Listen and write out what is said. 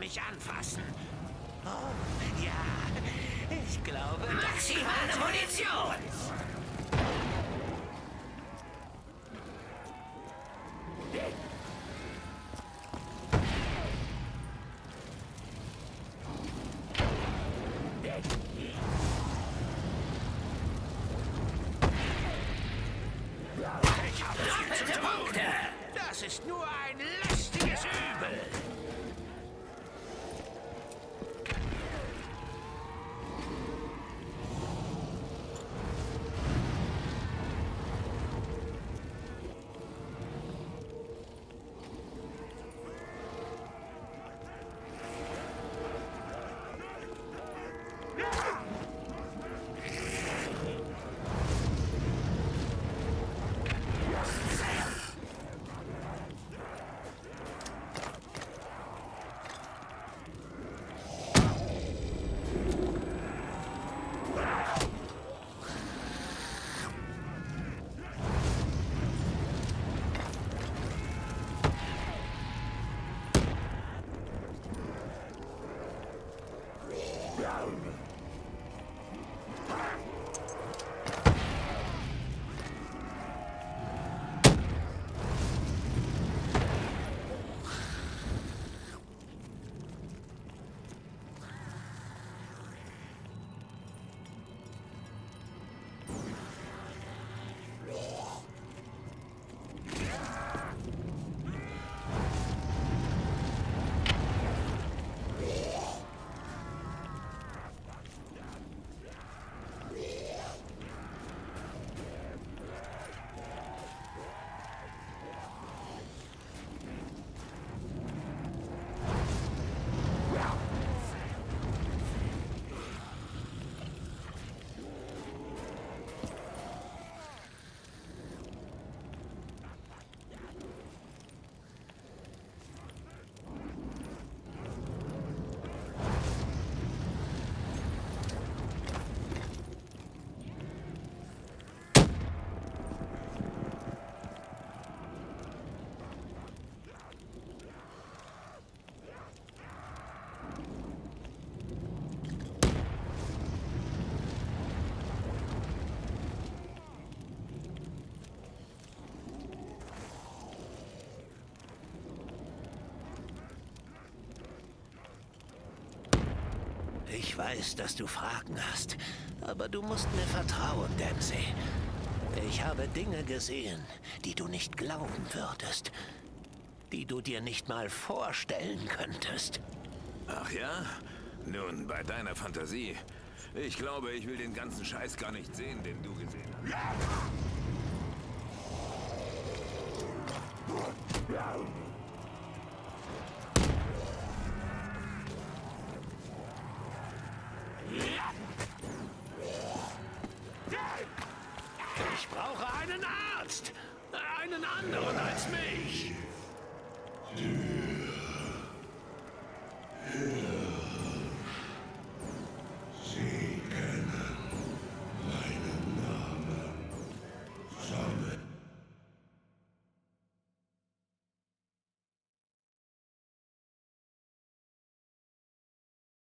mich anfassen. Oh, ja, ich glaube... Maximale Munition! Ich habe Doppelte. Punkte! Das ist nur ein lästiges down. Ich weiß, dass du Fragen hast, aber du musst mir vertrauen, Dempsey. Ich habe Dinge gesehen, die du nicht glauben würdest, die du dir nicht mal vorstellen könntest. Ach ja? Nun, bei deiner Fantasie. Ich glaube, ich will den ganzen Scheiß gar nicht sehen, den du gesehen hast. Ich brauche einen Arzt! Einen anderen als mich!